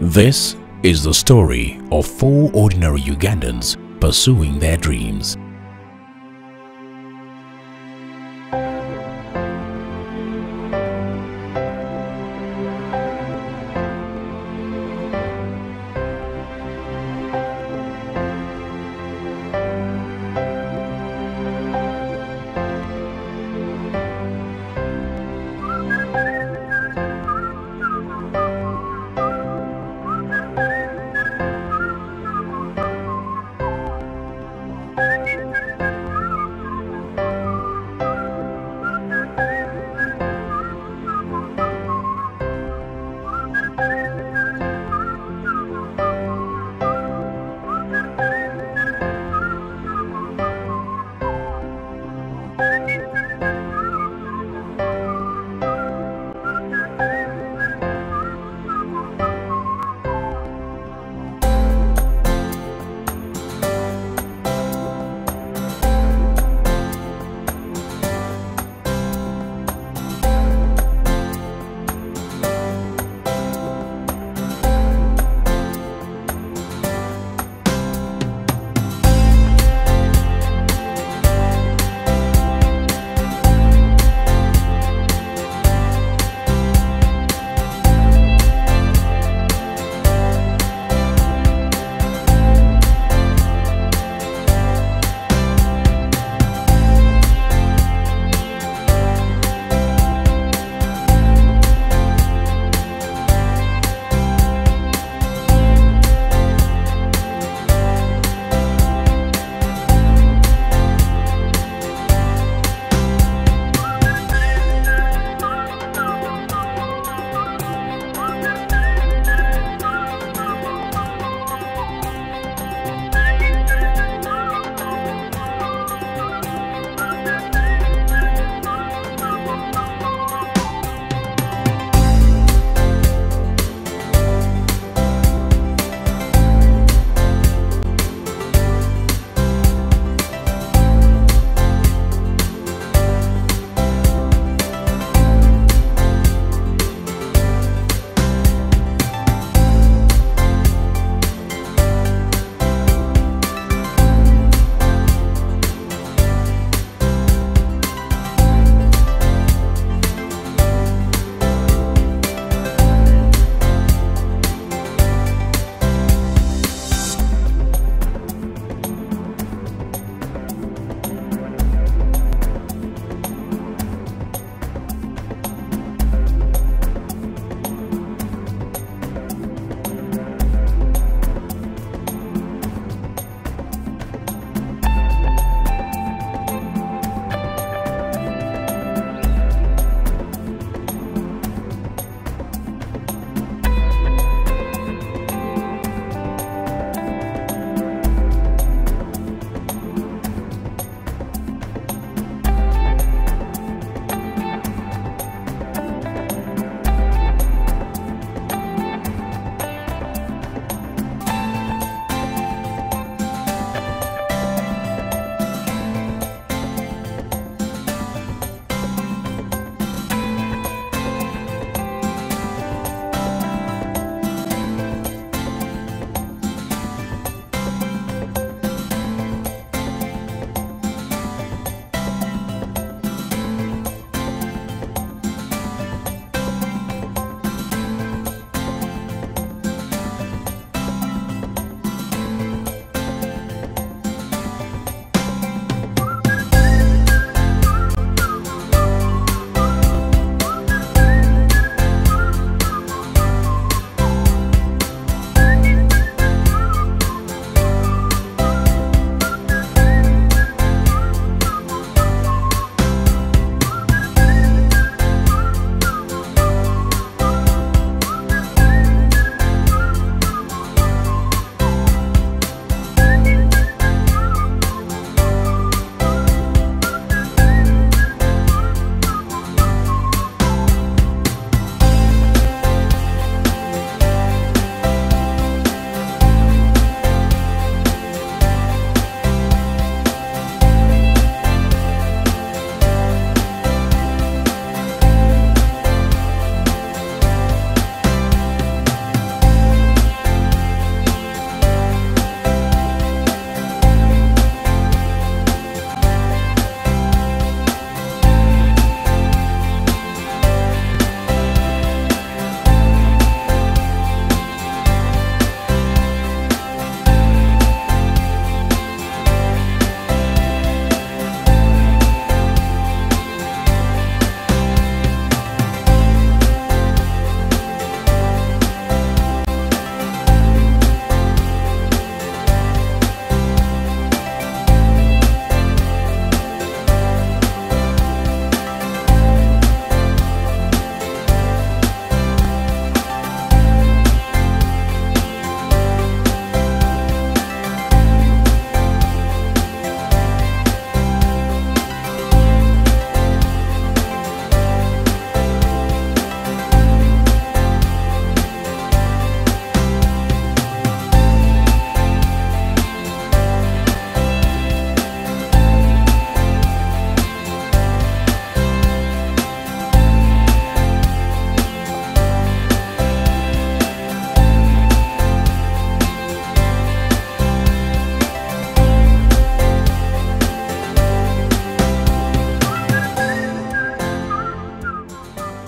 This is the story of four ordinary Ugandans pursuing their dreams.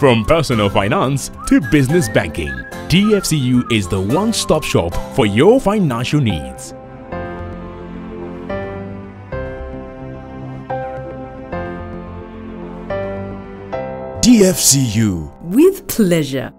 From personal finance to business banking, DFCU is the one-stop shop for your financial needs. DFCU with pleasure.